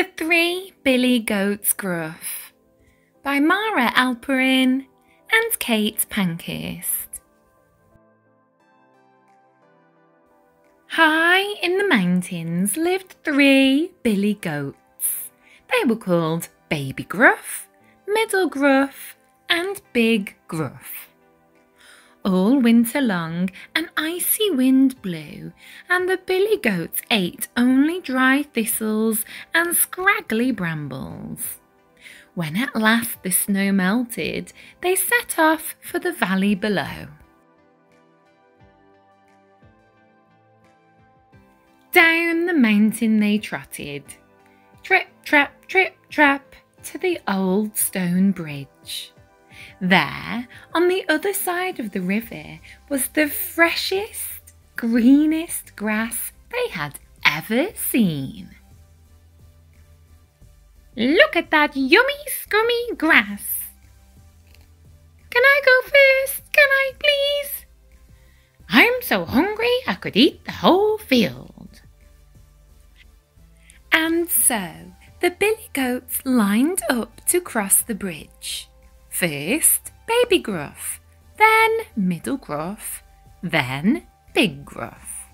The Three Billy Goats Gruff by Mara Alperin and Kate Pankhurst. High in the mountains lived three billy goats. They were called Baby Gruff, Middle Gruff, and Big Gruff. All winter long, an icy wind blew, and the billy goats ate only dry thistles and scraggly brambles. When at last the snow melted, they set off for the valley below. Down the mountain they trotted, trip, trap, trip, trap, to the old stone bridge. There, on the other side of the river, was the freshest, greenest grass they had ever seen. Look at that yummy, scummy grass. Can I go first? Can I, please? I'm so hungry I could eat the whole field. And so the billy goats lined up to cross the bridge. First, baby gruff, then middle gruff, then big gruff.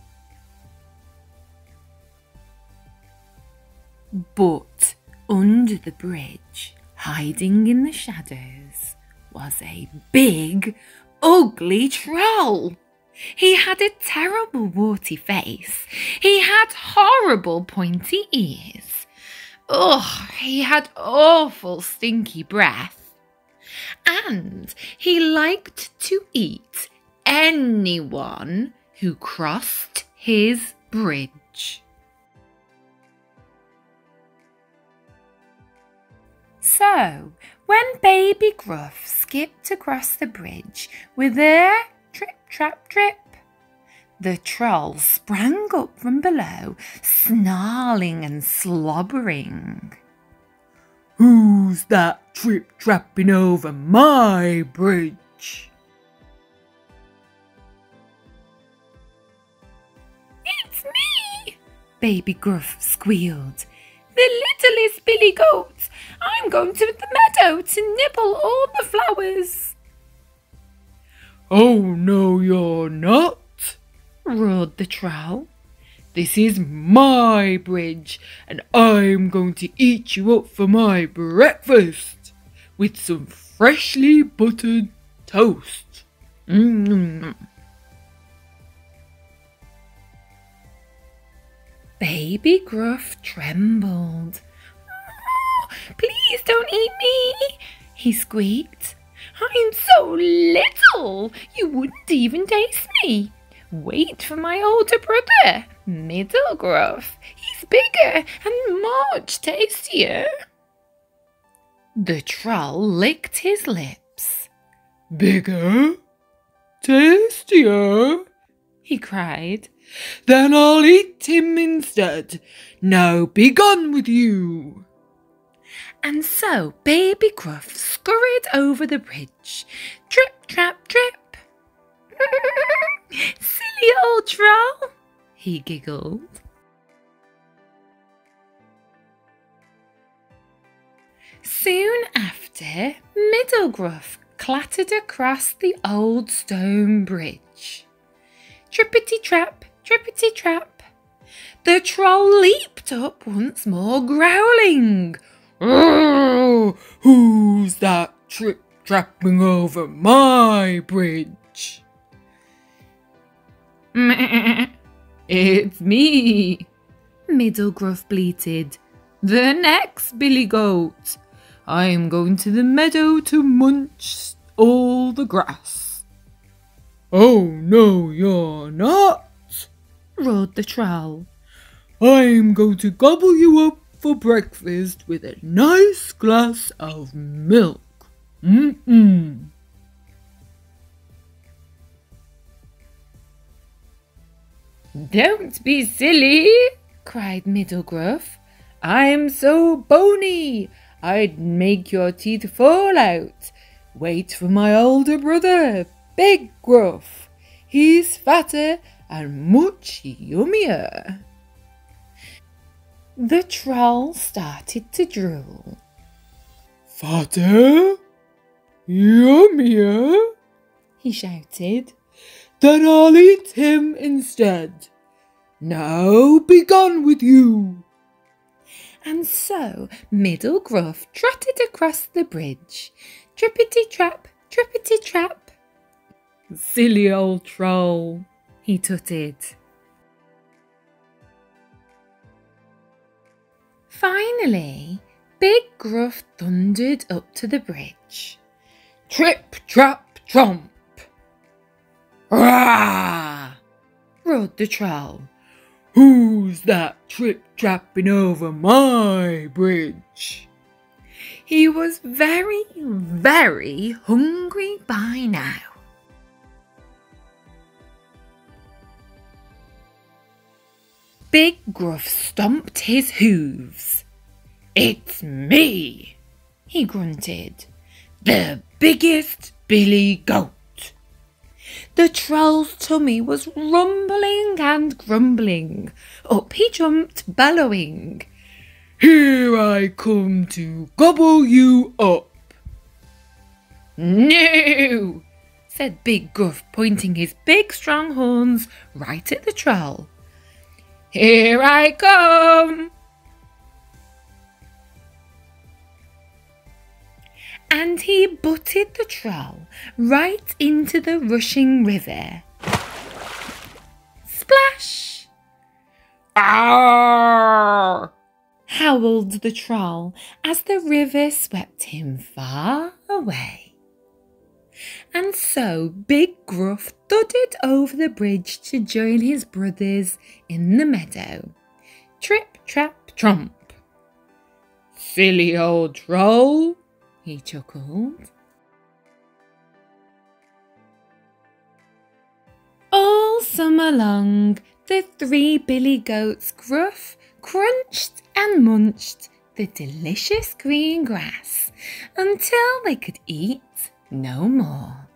But under the bridge, hiding in the shadows, was a big, ugly troll. He had a terrible warty face. He had horrible pointy ears. Ugh, he had awful stinky breath and he liked to eat anyone who crossed his bridge. So, when Baby Gruff skipped across the bridge with a trip, trap, trip, the troll sprang up from below, snarling and slobbering. Who's that trip trapping over my bridge? It's me, Baby Gruff squealed. The littlest billy goat. I'm going to the meadow to nibble all the flowers. Oh, no, you're not, roared the troll. This is my bridge, and I'm going to eat you up for my breakfast with some freshly buttered toast. Mm-hmm. Baby Gruff trembled. Please don't eat me, he squeaked. I'm so little, you wouldn't even taste me. Wait for my older brother, Middle Gruff. He's bigger and much tastier. The troll licked his lips. Bigger? Tastier? he cried. Then I'll eat him instead. Now be gone with you. And so Baby Gruff scurried over the bridge. Trip, trap, trip. He giggled. Soon after, Middle Gruff clattered across the old stone bridge. Trippity trap, trippity trap. The troll leaped up once more, growling. Who's that trip trapping over my bridge? it's me, Middle Gruff bleated. The next Billy Goat. I'm going to the meadow to munch all the grass. Oh, no, you're not, roared the troll. I'm going to gobble you up for breakfast with a nice glass of milk. Mm-mm. Don't be silly, cried Middle Gruff. I'm so bony, I'd make your teeth fall out. Wait for my older brother, Big Gruff. He's fatter and much yummier. The troll started to drool. Fatter? Yummier? He shouted. Then I'll eat him instead. Now be gone with you. And so Middle Gruff trotted across the bridge. Trippity trap, trippity trap. Silly old troll, he tutted. Finally, Big Gruff thundered up to the bridge. Trip, trap, tromp. Rah! roared the troll. Who's that trip trapping over my bridge? He was very, very hungry by now. Big Gruff stomped his hooves. It's me, he grunted. The biggest billy goat. The troll's tummy was rumbling and grumbling. Up he jumped, bellowing. Here I come to gobble you up. No, said Big Gruff, pointing his big strong horns right at the troll. Here I come. And he butted the troll right into the rushing river. Splash! Arr! howled the troll as the river swept him far away. And so Big Gruff thudded over the bridge to join his brothers in the meadow. Trip, trap, tromp. Silly old troll, he chuckled. All summer long, the three billy goats gruff, crunched and munched the delicious green grass until they could eat no more.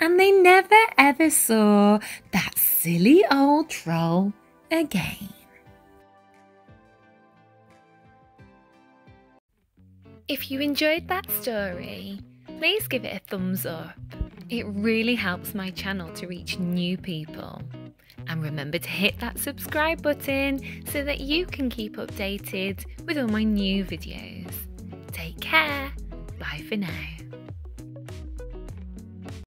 And they never ever saw that silly old troll again. If you enjoyed that story, please give it a thumbs up. It really helps my channel to reach new people. And remember to hit that subscribe button so that you can keep updated with all my new videos. Take care. Bye for now.